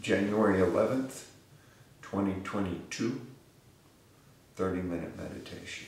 January 11th, 2022, 30 minute meditation.